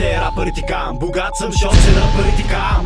Е рапъри ти кам. Богат съм, защото се рапъри ти